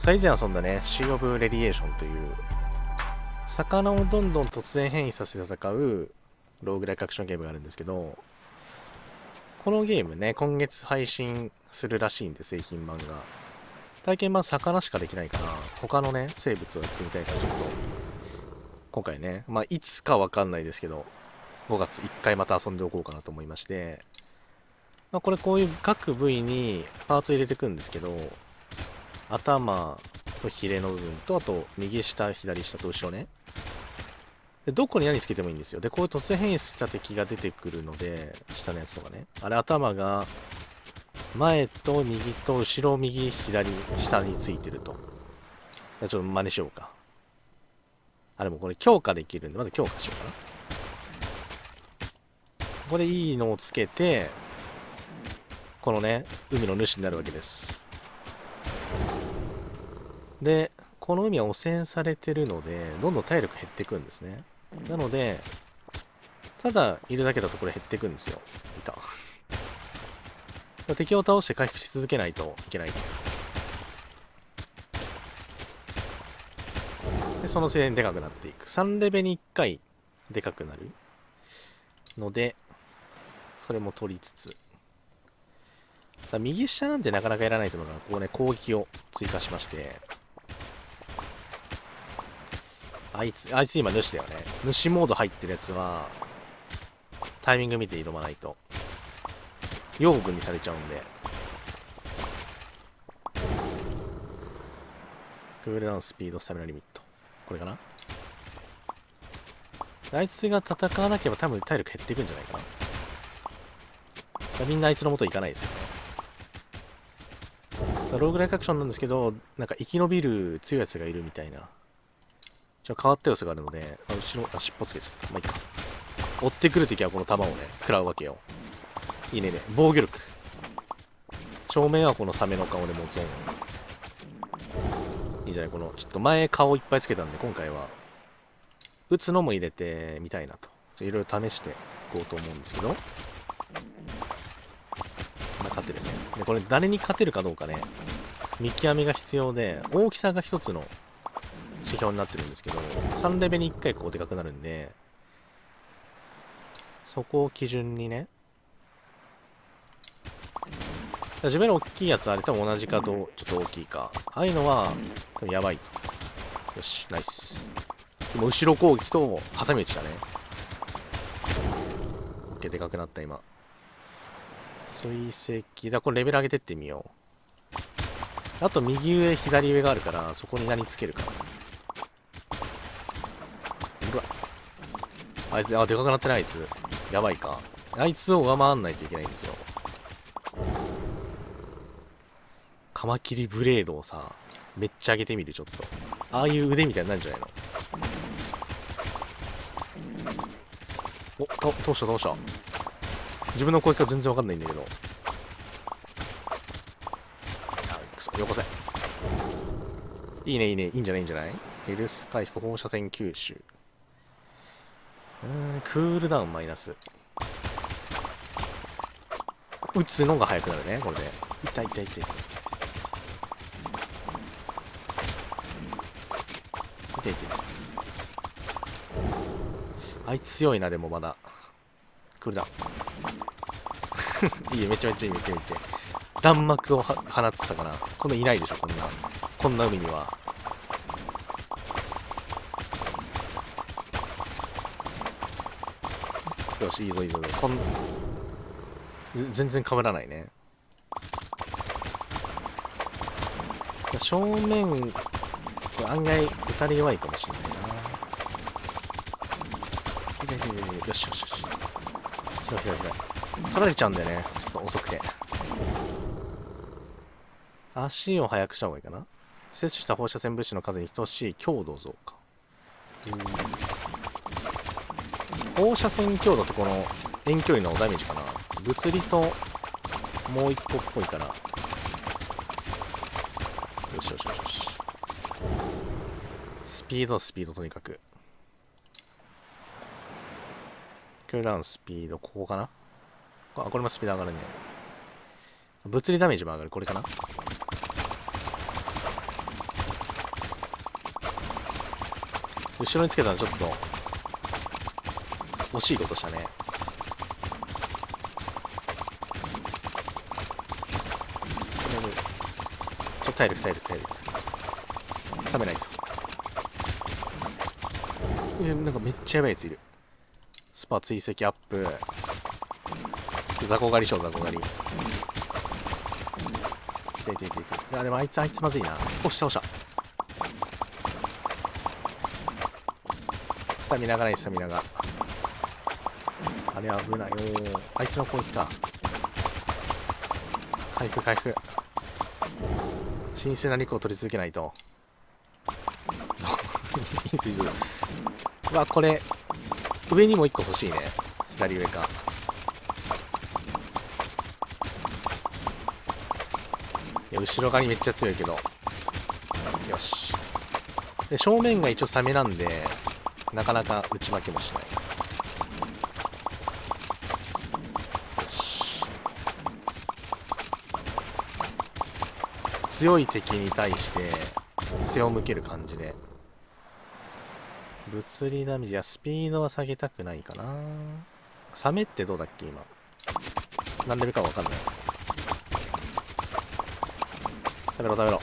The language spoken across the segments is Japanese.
さ以前遊んだね、シー・オブ・レディエーションという、魚をどんどん突然変異させて戦うローグライクアクションゲームがあるんですけど、このゲームね、今月配信するらしいんで、製品版が。体験版魚しかできないから、他のね、生物をやってみたいから、ちょっと、今回ね、まあ、いつかわかんないですけど、5月1回また遊んでおこうかなと思いまして、まあ、これこういう各部位にパーツ入れていくんですけど、頭とヒレの部分と、あと右下、左下と後ろね。でどこに何つけてもいいんですよ。で、こういう突然変異した敵が出てくるので、下のやつとかね。あれ頭が前と右と後ろ右左下についてると。ちょっと真似しようか。あ、でもこれ強化できるんで、まず強化しようかな。ここでいいのをつけて、このね、海の主になるわけです。で、この海は汚染されてるので、どんどん体力減っていくんですね。なので、ただいるだけだとこれ減っていくんですよ。いた。敵を倒して回復し続けないといけない。で、そのせいででかくなっていく。3レベに1回でかくなるので、それも取りつつ。さあ、右下なんてなかなかやらないと思うから、ここね、攻撃を追加しまして、あいつ、あいつ今主だよね。主モード入ってるやつは、タイミング見て挑まないと。養分にされちゃうんで。クールダウンスピード、スタミナリミット。これかな？あいつが戦わなければ多分体力減っていくんじゃないかな。みんなあいつの元行かないですよね。ローグライクアクションなんですけど、なんか生き延びる強いやつがいるみたいな。ちょ変わった要素があるので、あ後ろ、あ、尻尾つけちゃった。まあ、いいか。追ってくるときはこの弾をね、食らうわけよ。いいねね。防御力。正面はこのサメの顔でもゾーン。いいじゃない？この、ちょっと前顔いっぱいつけたんで、今回は、撃つのも入れてみたいなと。いろいろ試していこうと思うんですけど。まあ、勝てるね。で、これ誰に勝てるかどうかね、見極めが必要で、大きさが一つの指標になってるんですけど、3レベルに1回こうでかくなるんで、そこを基準にね、自分の大きいやつあれ多分同じかとちょっと大きいか。ああいうのは多分やばいと。よし、ナイス。でも後ろ攻撃と挟み撃ちだね。オッケー、でかくなった今。追跡だ、これレベル上げてってみよう。あと右上、左上があるから、そこに何つけるか。うわ。あいつ、あ、でかくなってないあいつ。やばいか。あいつを上回んないといけないんですよ。カマキリブレードをさ、めっちゃ上げてみる、ちょっと。ああいう腕みたいになるんじゃないの？お、どどうしたどうした自分の攻撃が全然わかんないんだけど。あ、くそ、よこせ。いいね、いいね。いいんじゃないいいんじゃない？ヘルス回復、放射線吸収。うん、クールダウンマイナス。打つのが早くなるね、これで。痛い痛い痛い痛い。痛い痛い。あいつ強いな、でもまだ。クールダウン。いいよ、めちゃめちゃいい、めちゃめちゃいい。弾幕を放ってたかな。こんないないでしょ、こんな。こんな海には。よし、いいぞいいぞ。こん全然被らないね。正面、これ案外打たれ弱いかもしれないな。よしよしよし。ひろひろひろ。取られちゃうんだよね。ちょっと遅くて。足を速くした方がいいかな。摂取した放射線物質の数に等しい強度増加うん。放射線強度とこの遠距離のダメージかな？物理ともう一個っぽいからよしよしよしよし。スピードスピードとにかく。ク離ダウンスピードここかな？あこれもスピード上がるね。物理ダメージも上がる。これかな？後ろにつけたらちょっと惜しいことしたね。ちょっと体力体力体力。食べないと。えなんかめっちゃやばいやついる。スパ追跡アップ。雑魚狩りしよう雑魚狩り。いていていていてい。やでもあいつあいつまずいな。押した押したスタミナがないスタミナが。あれ危ない。よあいつの攻撃か回復回復。新鮮な肉を取り続けないと。いいぞいいぞうわこれ上にも1個欲しいね。左上か。いや後ろ側にめっちゃ強いけど。よし。で正面が一応サメなんでなかなか内負けもしない。強い敵に対して背を向ける感じで。物理ダメージやスピードは下げたくないかな。サメってどうだっけ今。何レベルかわかんない。食べろ食べろ。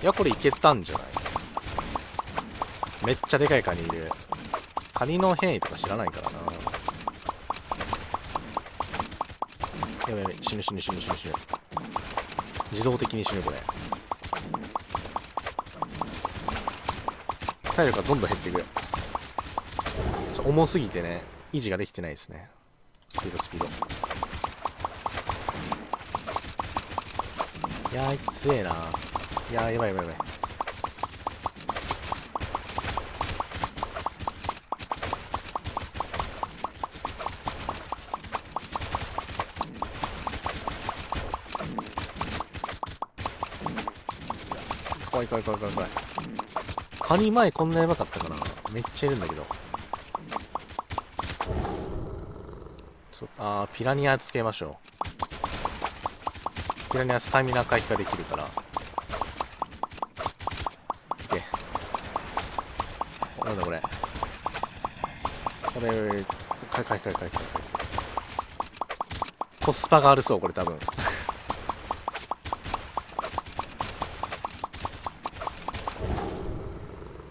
いやこれいけたんじゃない。めっちゃでかいカニいる。カニの変異とか知らないからな。やべやべ死ぬ死ぬ死ぬ死ぬ死ぬ。自動的に死ぬこれ。体力がどんどん減っていく。重すぎてね維持ができてないですね。スピードスピード。いやーあいつ強えな。いやーやばいやばいやばい。怖い怖い怖い怖い怖い。カニ前こんなやばかったかな。めっちゃいるんだけど。そあーピラニアつけましょう。ピラニアスタミナ回復ができるから。OK なんだこれ。これかいかいかいかいかいコスパがあるそうこれ多分。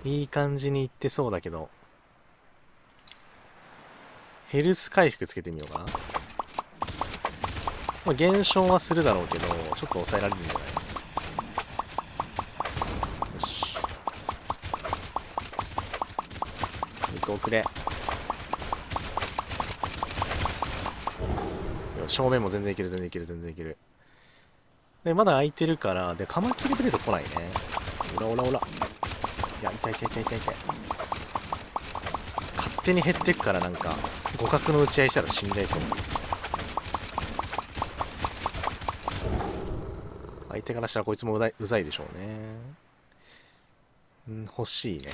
いい感じにいってそうだけどヘルス回復つけてみようかなまあ、減少はするだろうけど、ちょっと抑えられるんじゃない？よし。肉遅れ。正面も全然いける、全然いける、全然いける。で、まだ空いてるから、で、カマキリブレード来ないね。オラオラオラ。や、痛い痛い痛い痛い痛い。勝手に減ってくから、なんか、互角の打ち合いしたら死んじゃいそう。相手からしたらこいつもうざいうざいでしょうねう。ん欲しいね。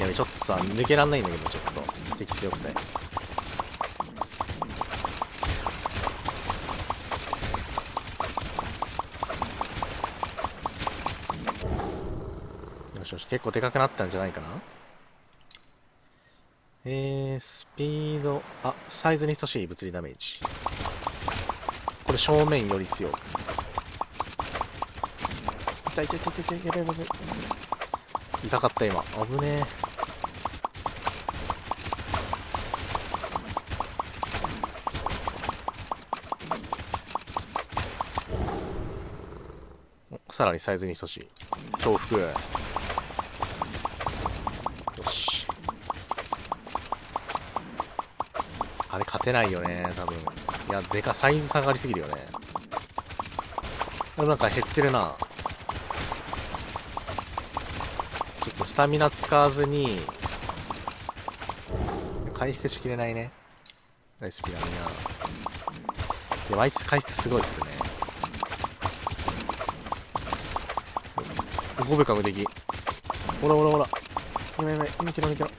やべ、ちょっとさ、抜けらんないんだけど、ちょっと。敵強くて。しよし、結構でかくなったんじゃないかなえー、スピード、あ、サイズに等しい物理ダメージ。これ正面より強く。痛い痛い痛い痛い、やばいやばいやばい。痛かった今。危ねえ。さらにサイズに等しい。重複。あれ勝てないよね、多分。いや、でか、サイズ下がりすぎるよね。でもなんか減ってるな。ちょっとスタミナ使わずに、回復しきれないね。ナイスピラニア。でもあいつ回復すごいするね。5秒間無敵。ほらほらほら。やばいやばい。抜けろ抜けろ。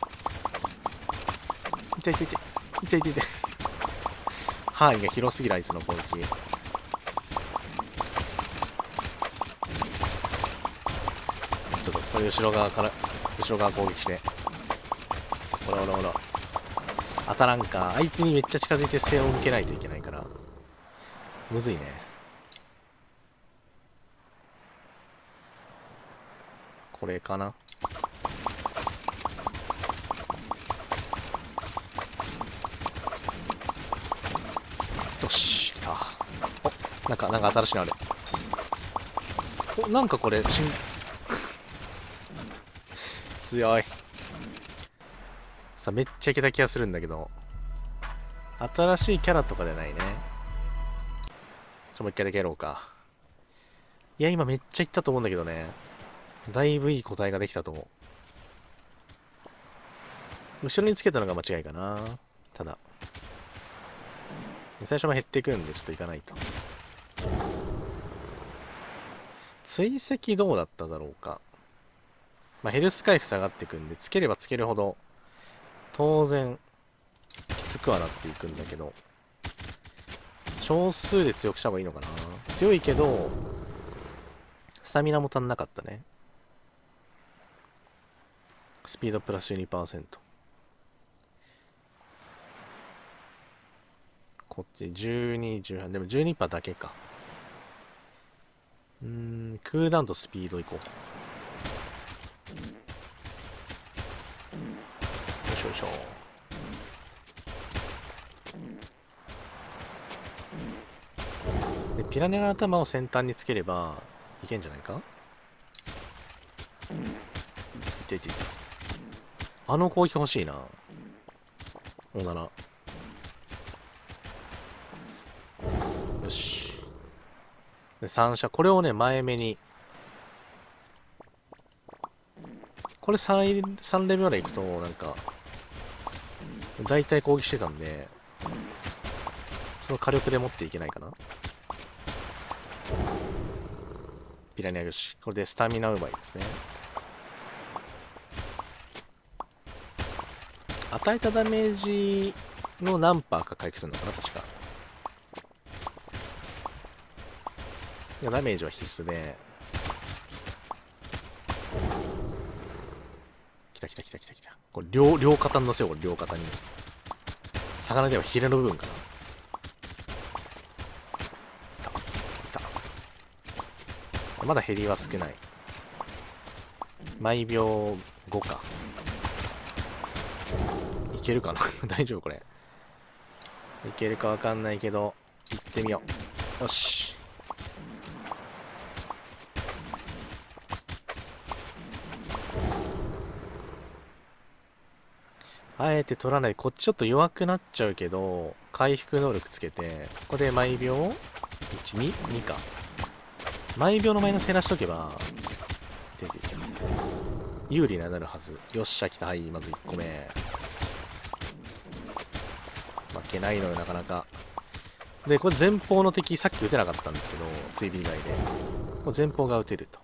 痛い痛い痛い。痛い痛い痛い。範囲が広すぎるあいつの攻撃これ後ろ側から後ろ側攻撃して。ほらほらほら。当たらんか。あいつにめっちゃ近づいて背を向けないといけないから。むずいね。これかな？なんかなんか新しいのある。おなんかこれ新強い。さめっちゃいけた気がするんだけど。新しいキャラとかじゃないね。ちょもう一回だけやろうか。いや今めっちゃいったと思うんだけどね。だいぶいい答えができたと思う。後ろにつけたのが間違いかな。ただ。最初も減っていくんでちょっと行かないと。追跡どうだっただろうか。まあ、ヘルス回復下がっていくんでつければつけるほど当然きつくはなっていくんだけど少数で強くした方がいいのかな。強いけどスタミナも足んなかったね。スピードプラス12%こっち12、18でも12%だけか。うーんクールダウンとスピードいこう。よいしょよいしょ。でピラニアの頭を先端につければいけんじゃないか？いていていあの攻撃欲しいな。ほんならよし。で三射これをね前目に。これ 3, 3レベルまでいくとなんか大体攻撃してたんでその火力で持っていけないかな。ピラニアよしこれでスタミナうまいですね。与えたダメージの何パーか回復するのかな確か。いやダメージは必須で。来た来た来た来た来た。これ両両肩に乗せよう両肩に。魚ではヒレの部分かな。まだ減りは少ない。毎秒5か。いけるかな？大丈夫これ。いけるかわかんないけど行ってみよう。よし。あえて取らない。こっちちょっと弱くなっちゃうけど回復能力つけてここで毎秒 1?2?2 か。毎秒のマイナス減らしとけば出て有利になるはず。よっしゃ来た。はいまず1個目。負けないのよなかなか。でこれ前方の敵さっき撃てなかったんですけど追尾以外で。これ前方が撃てると。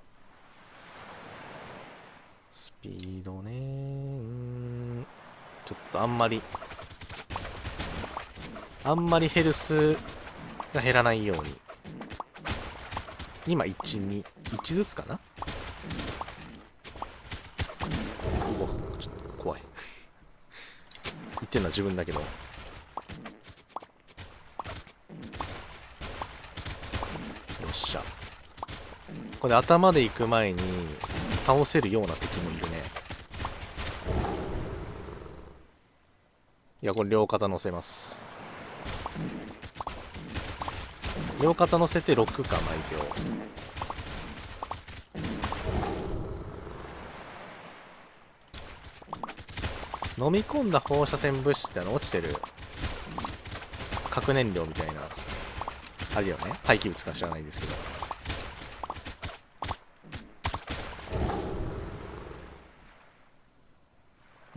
スピードねちょっとあんまりあんまりヘルスが減らないように。今121ずつかな？ちょっと怖い。言ってんのは自分だけど。よっしゃ。これ頭で行く前に倒せるような敵もいるねいやこれ両肩乗せます。両肩乗せて6か毎秒。飲み込んだ放射線物質ってあの落ちてる。核燃料みたいな。あるよね。廃棄物か知らないですけ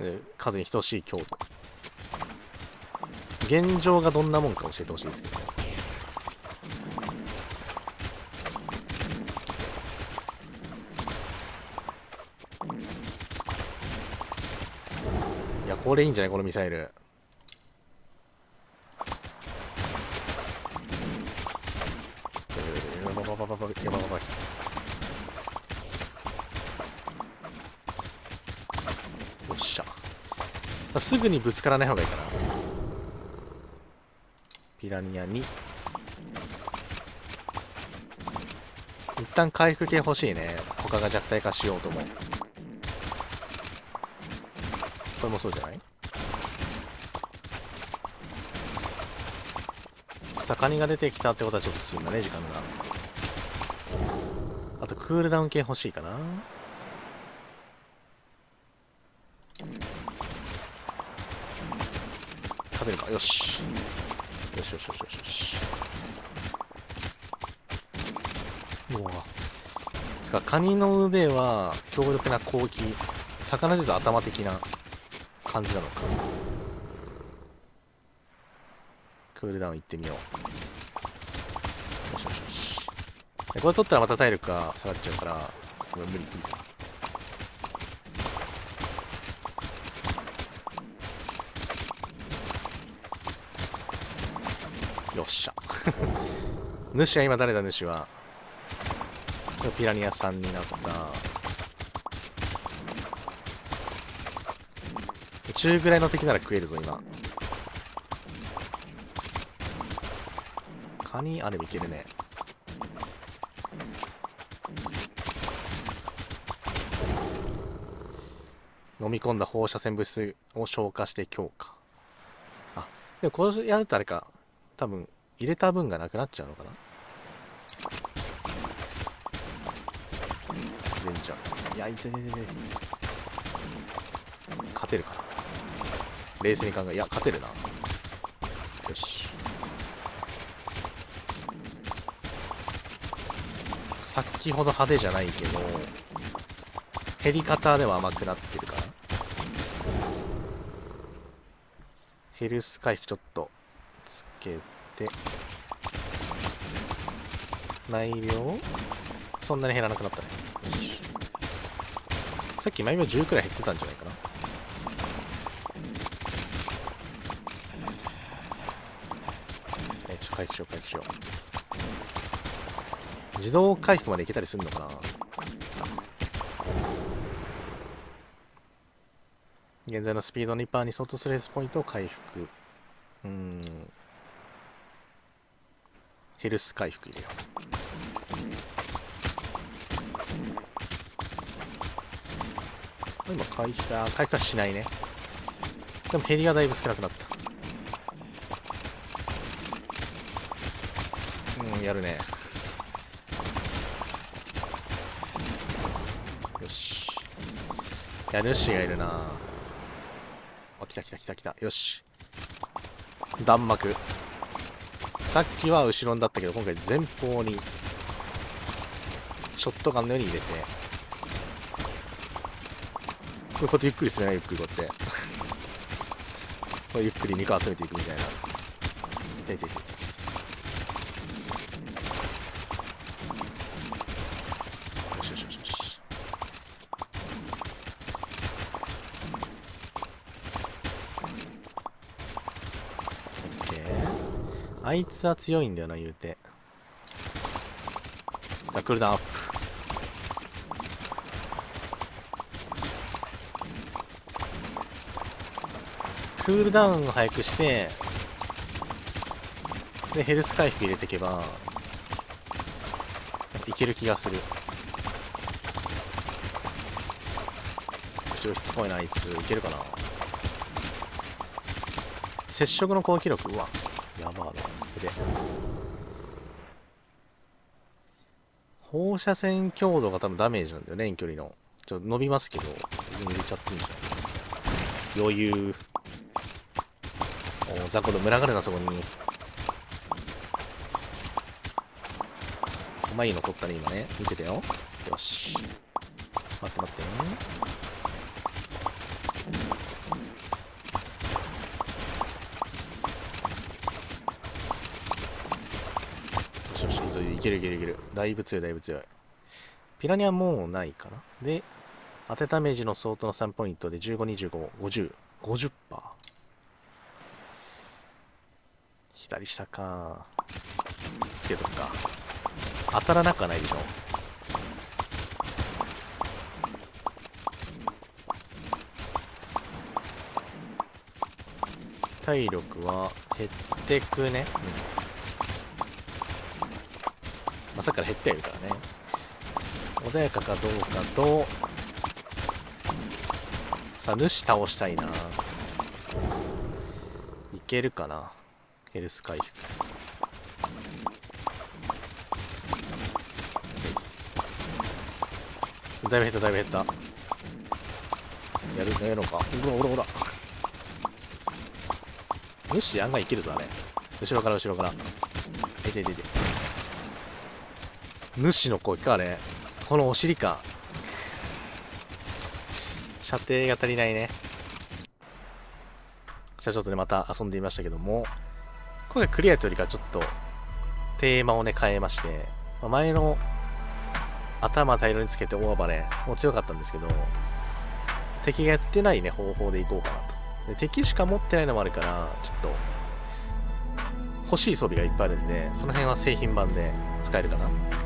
ど。で数に等しい強度。現状がどんなもんか教えてほしいですけど。ねいやこれいいんじゃない？このミサイル。よっしゃすぐにぶつからない方がいいかなピラニアに。一旦回復系欲しいね。他が弱体化しようとも。これもそうじゃない？さカニが出てきたってことはちょっと進んだね時間が。あとクールダウン系欲しいかな。勝てるか？よし。よしよしよし。よしよしうわつかカニの腕は強力な攻撃魚で言うと頭的な感じなのかクールダウンいってみようよし。よしよしでこれ取ったらまた体力が下がっちゃうからこれ無理無理よっしゃ 主は今誰だ？主は。ピラニアさんになった。中ぐらいの敵なら食えるぞ今。カニあれもいけるね。飲み込んだ放射線物質を消化して強化。あでもこうやるとあれか。多分入れた分がなくなっちゃうのかな？レンジャー。いやいてねねね。勝てるかな？冷静に考えいや勝てるな。よし。先ほど派手じゃないけど減り方では甘くなってるかな？ヘルス回復ちょっとつけて。内病そんなに減らなくなったね。さっき毎秒10くらい減ってたんじゃないかな。えちょっと回復しよう回復しよう。自動回復までいけたりするのかな？現在のスピードの2%に相当するレースポイントを回復。うん。ヘルス回復入れよう。今回復あ回復はしないね。でも減りがだいぶ少なくなった。うんやるね。よし。やルシがいるな。あ来た来た来た来た。よし。弾幕。さっきは後ろにだったけど今回前方にショットガンのように入れて。こうやってゆっくり進めないゆっくりこうやって。これゆっくり肉集めていくみたいな。痛い痛い痛い。あいつは強いんだよな言うて。じゃあクールダウンアップ。クールダウンを早くしてでヘルス回復入れていけばいける気がする。後ろしつこいなあいつ。いけるかな。接触の攻撃力うわやばー放射線強度が多分ダメージなんだよね遠距離の。ちょっと伸びますけど入れちゃっていいんじゃない？余裕。おお雑魚で群がるなそこに。お前いいの取ったね今ね。見ててよ。よし。待って待ってよしよしいけるいけるいけるだいぶ強いだいぶ強い。ピラニアもうないかな。で当てダメージの相当の3ポイントで15255050%左下か。つけとくか。当たらなくはないでしょ。体力は減ってくね。うん。まさかから減ってはいるからね。穏やかかどうかと、さあ、主倒したいな。いけるかな。ヘルス回復。だいぶ減った、だいぶ減った。やる、やろうか。ほらほらほら。主案外いけるぞ、あれ。後ろから後ろから。いていていて。主の声か、あれ。このお尻か。射程が足りないね。じゃあちょっとね、また遊んでみましたけども、今回クリアというよりかちょっと、テーマをね、変えまして、まあ、前の頭大量につけて大暴れも強かったんですけど、敵がやってないね、方法でいこうかなと。で敵しか持ってないのもあるから、ちょっと、欲しい装備がいっぱいあるんで、その辺は製品版で使えるかな。